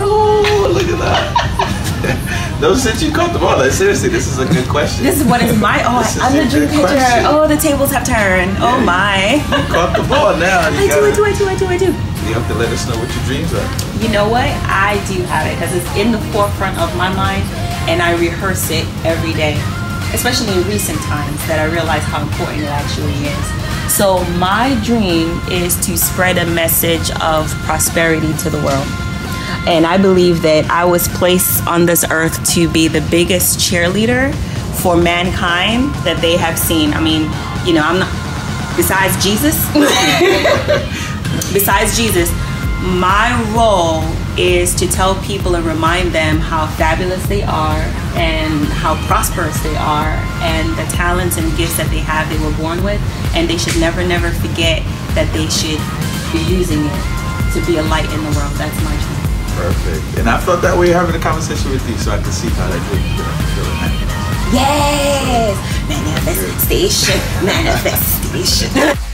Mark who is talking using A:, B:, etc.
A: Ooh, look at that. no, since you caught the ball, like, seriously, this is a good question.
B: This is what is my oh
A: This
B: I'm
A: a
B: the dream
A: good
B: catcher.
A: question.
B: Oh the tables have turned. Oh my.
A: You caught the ball now. You,
B: I do, I do, I do, I do, I do.
A: you have to let us know what your dreams are.
B: You know what? I do have it because it's in the forefront of my mind and I rehearse it every day, especially in recent times that I realize how important it actually is. So, my dream is to spread a message of prosperity to the world. And I believe that I was placed on this earth to be the biggest cheerleader for mankind that they have seen. I mean, you know, I'm not, besides Jesus, besides Jesus, my role is to tell people and remind them how fabulous they are and how prosperous they are and the talents and gifts that they have they were born with. And they should never never forget that they should be using it to be a light in the world. That's my dream.
A: Perfect. And I felt that way having a conversation with you, so I can see how that dream is gonna fulfill in that.
B: yes! Manifestation. Manifestation